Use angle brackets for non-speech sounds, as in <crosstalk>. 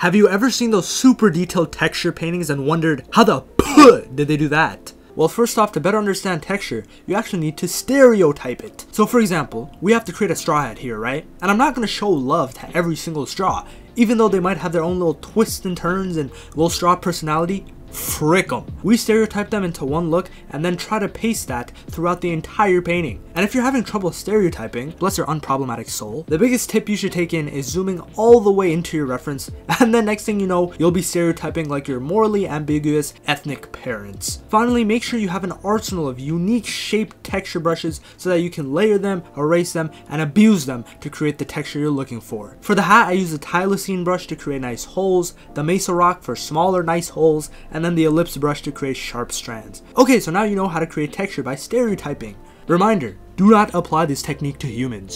Have you ever seen those super detailed texture paintings and wondered how the puh did they do that? Well, first off, to better understand texture, you actually need to stereotype it. So for example, we have to create a straw hat here, right? And I'm not going to show love to every single straw. Even though they might have their own little twists and turns and little straw personality, frick them. We stereotype them into one look and then try to paste that throughout the entire painting. And if you're having trouble stereotyping, bless your unproblematic soul, the biggest tip you should take in is zooming all the way into your reference <laughs> and then next thing you know, you'll be stereotyping like your morally ambiguous ethnic parents. Finally, make sure you have an arsenal of unique shaped texture brushes so that you can layer them, erase them, and abuse them to create the texture you're looking for. For the hat, I use the Tylosine brush to create nice holes, the Mesa Rock for smaller nice holes, and and then the ellipse brush to create sharp strands. Okay, so now you know how to create texture by stereotyping. Reminder, do not apply this technique to humans.